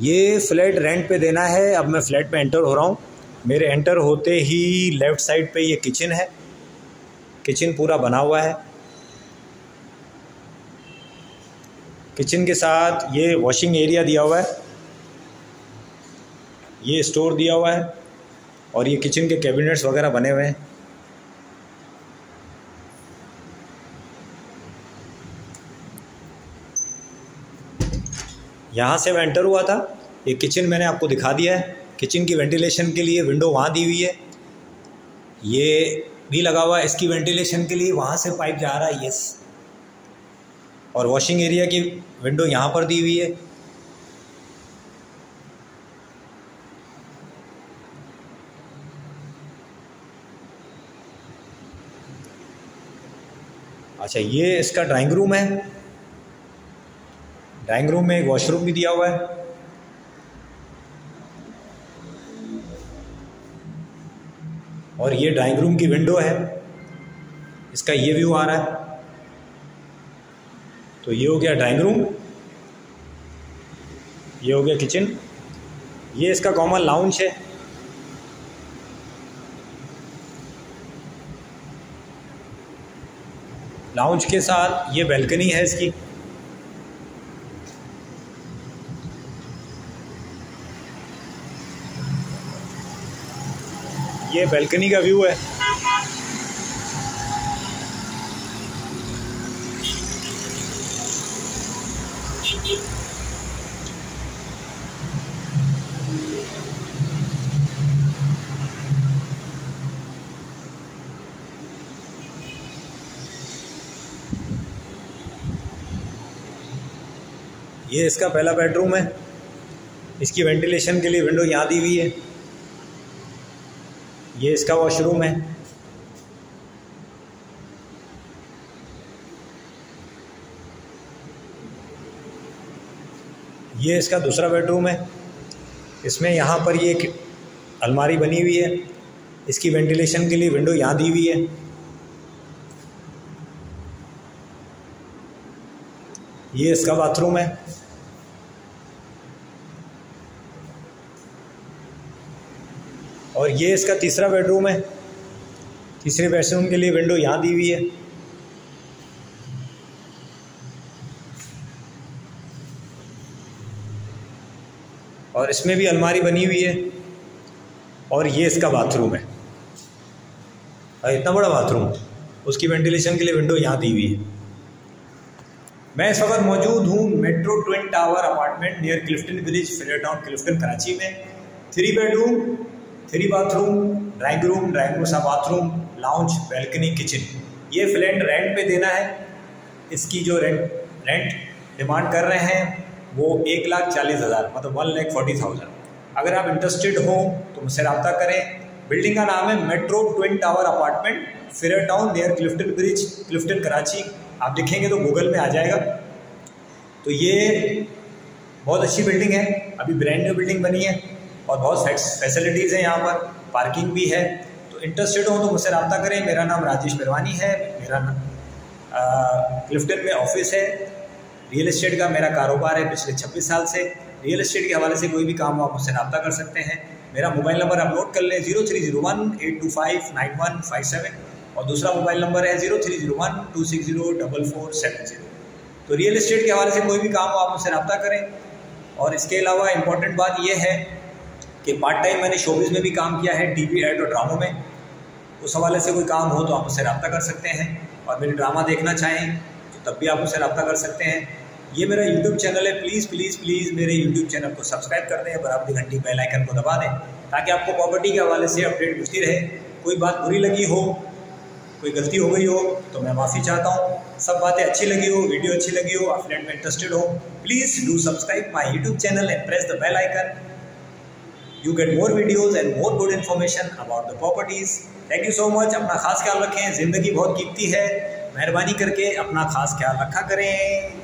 ये flat rent पे देना है। अब मैं फ्लैट में एंटर हो रहा हूँ। मेरे एंटर होते ही लेफ़्ट साइड पे ये किचन है। किचन पूरा बना हुआ है। किचन के साथ ये वॉशिंग एरिया दिया हुआ है। ये स्टोर दिया हुआ है। और ये किचन के कैबिनेट्स वगैरह बने हुए हैं। यहाँ से मैं एंटर हुआ था। ये किचन मैंने आपको दिखा दिया है। किचन की वेंटिलेशन के लिए विंडो वहाँ दी हुई है। ये भी लगा हुआ है इसकी वेंटिलेशन के लिए। वहाँ से पाइप जा रहा है यस और वॉशिंग एरिया की विंडो यहाँ पर दी हुई है। अच्छा ये इसका ड्राइंग रूम है। ड्राइंग रूम में एक वॉशरूम भी दिया हुआ है। और ये ड्राइंग रूम की विंडो है। इसका ये व्यू आ रहा है। तो ये हो गया ड्राइंग रूम ये हो गया किचन ये इसका कॉमन लाउंज है। लाउंज के साथ ये बेल्कनी है इसकी। ये बैल्कनी का व्यू है। ये इसका पहला बेडरूम है। इसकी वेंटिलेशन के लिए विंडो यहाँ दी हुई है। ये इसका वॉशरूम है। ये इसका दूसरा बेडरूम है। इसमें यहाँ पर ये एक अलमारी बनी हुई है। इसकी वेंटिलेशन के लिए विंडो यहाँ दी हुई है। ये इसका बाथरूम है। और ये इसका तीसरा बेडरूम है। तीसरे बेडरूम के लिए विंडो यहाँ दी हुई है। और इसमें भी अलमारी बनी हुई है और ये इसका बाथरूम है। और इतना बड़ा बाथरूम उसकी वेंटिलेशन के लिए विंडो यहाँ दी हुई है। मैं इस वक्त मौजूद हूँ metro twin tower apartment near Clifton village filler town Clifton Karachi में। Three bedroom three bathroom, drawing room drawing room सा बाथरूम लाउंज बैल्कनी किचन ये फ्लैट रेंट पे देना है। इसकी जो रेंट रेंट डिमांड कर रहे हैं, वो एक लाख चालीस हज़ार मतलब वन लैख फोर्टी थाउज़ेंड अगर आप इंटरेस्टेड हो तो मुझसे रबता करें। बिल्डिंग का नाम है मेट्रो ट्विन टावर अपार्टमेंट फिर town near Clifton bridge Clifton Karachi आप देखेंगे तो गूगल में आ जाएगा। तो ये बहुत अच्छी बिल्डिंग है। अभी ब्रांड न्यू बिल्डिंग बनी है। और बहुत फैसिलिटीज़ हैं यहाँ पर पार्किंग भी है। तो इंटरेस्टेड हो तो मुझसे रबता करें। मेरा नाम राजेश परवानी है। मेरा नाम क्लिफ्टन में ऑफ़िस है। रियल इस्टेट का मेरा कारोबार है पिछले 26 साल से। रियल इस्टेट के हवाले से कोई भी काम हो, आप मुझसे रबता कर सकते हैं। मेरा मोबाइल नंबर आप नोट कर लें। Zero three zero one eight two five nine one five seven और दूसरा मोबाइल नंबर है zero three zero one two six zero double four seven zero तो रियल इस्टेट के हवाले से कोई भी काम हो, आप मुझसे रबता करें। और इसके अलावा इम्पोर्टेंट बात यह है कि पार्ट टाइम मैंने शोबिज़ में भी काम किया है टीवी एड और ड्रामों में। उस हवाले से कोई काम हो तो आप मुझसे रब्ता कर सकते हैं और मेरे ड्रामा देखना चाहें तो तब भी आप मुझसे रब्ता कर सकते हैं। ये मेरा यूट्यूब चैनल है। प्लीज़ प्लीज़ प्लीज़ मेरे यूट्यूब चैनल को सब्सक्राइब कर दें बराबरी घंटी बेल आइकन को दबा दें ताकि आपको प्रॉपर्टी के हवाले से अपडेट मिलती रहे। कोई बात बुरी लगी हो, कोई गलती हो गई हो तो मैं माफ़ी चाहता हूँ। सब बातें अच्छी लगी हो वीडियो अच्छी लगी हो, आप फ्लैट में इंटरेस्टेड हो please do subscribe my YouTube channel and press the bell icon you get more videos and more good information about the properties thank you so much अपना खास ख्याल रखें. ज़िंदगी बहुत कीमती है. मेहरबानी करके अपना खास ख्याल रखा करें.